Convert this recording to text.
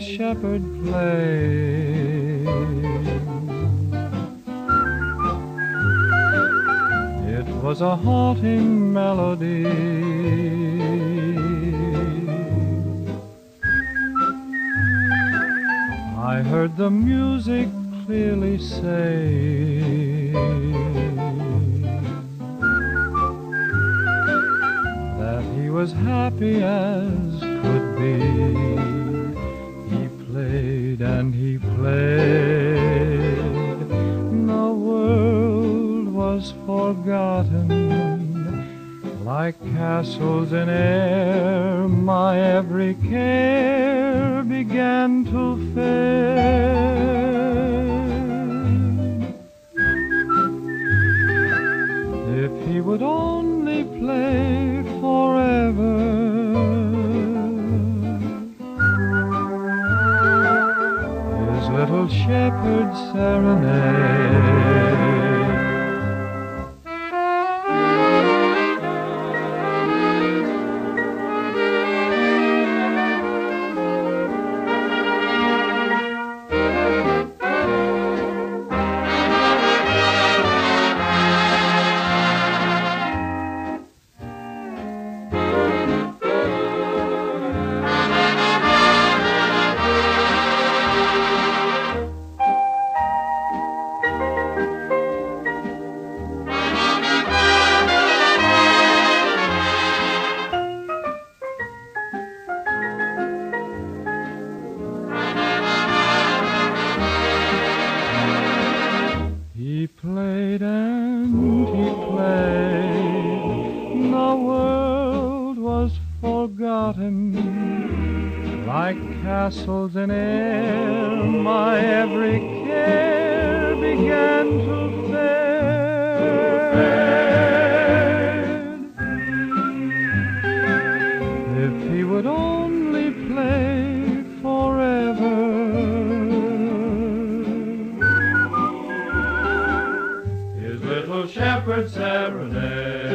shepherd play. It was a haunting melody. I heard the music clearly say that he was happy as could be. And he played. The world was forgotten. Like castles in air, my every care began to fade. If he would only play forever. Little shepherd serenade. He played and he played. The world was forgotten. Like castles in air, my every care began to fade. If he would only Shepherd's Serenade.